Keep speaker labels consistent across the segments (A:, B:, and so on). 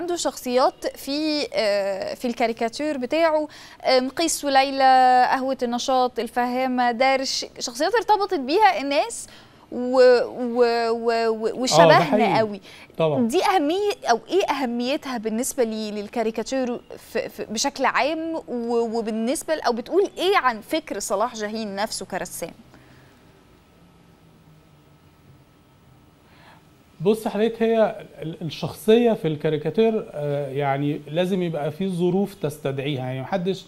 A: عنده شخصيات في آه، في الكاريكاتير بتاعه آه، مقيس وليلى قهوة النشاط الفهامة دارش شخصيات ارتبطت بيها الناس و و و و وشبهنا. قوي.
B: طبعا.
A: دي أهمية أو إيه أهميتها بالنسبة لي للكاريكاتير في في بشكل عام و- وبالنسبة ل- أو بتقول إيه عن فكر صلاح جاهين نفسه كرسام؟
B: بص حضرتك هي ال- الشخصية في الكاريكاتير آه، يعني لازم يبقى في ظروف تستدعيها. يعني محدش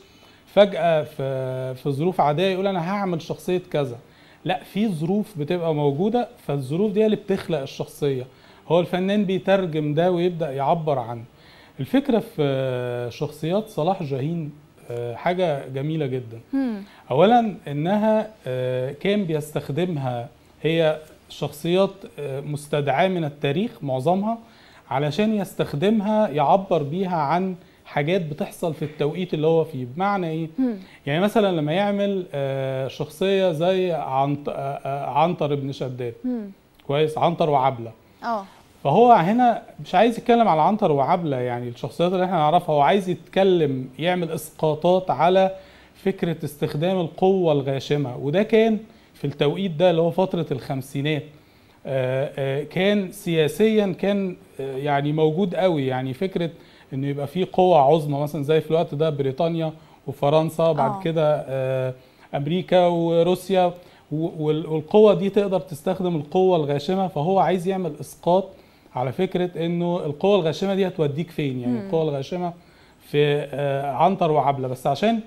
B: فجأة في في ظروف عادية يقول أنا هعمل شخصية كذا. لا في ظروف بتبقى موجودة فالظروف دي اللي بتخلق الشخصية. هو الفنان بيترجم ده ويبدأ يعبر عنه. الفكرة في شخصيات صلاح جاهين آه، حاجة جميلة جدا. اولا إنها آه، كان بيستخدمها هي شخصيات آه، مستدعاة من التاريخ معظمها علشان يستخدمها يعبر بيها عن حاجات بتحصل في التوقيت اللي هو فيه. بمعنى إيه؟ يعني مثلا لما يعمل آه، شخصية زي آه، عنتر ابن شداد. كويس؟ عنتر وعبلة.
A: آه.
B: فهو هنا مش عايز يتكلم على عنتر وعبلة يعني الشخصيات اللي إحنا نعرفها هو عايز يتكلم يعمل إسقاطات على فكرة استخدام القوة الغاشمة. وده كان في التوقيت ده اللي هو فترة الخمسينات آه، آه، كان سياسيا كان آه، يعني موجود قوي يعني فكرة إنه يبقى في قوة عظمى مثلا زي في الوقت ده بريطانيا وفرنسا بعد. كده أمريكا وروسيا والقوة دي تقدر تستخدم القوة الغاشمة فهو عايز يعمل إسقاط على فكرة إنه القوة الغاشمة دي هتوديك فين يعني. القوة الغاشمة في عنتر وعبلة بس عشان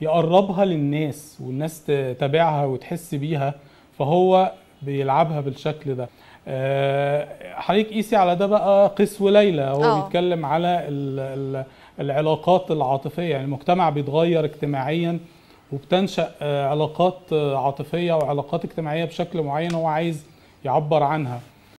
B: يقربها للناس والناس تتابعها وتحس بيها فهو بيلعبها بالشكل ده. آه، حضرتك قيسي على ده بقى قيس وليلى. هو
A: آه.
B: بيتكلم على ال ال العلاقات العاطفية. يعني المجتمع بيتغير اجتماعيا وبتنشأ آه، علاقات آه، عاطفية وعلاقات اجتماعية بشكل معين هو عايز يعبر عنها.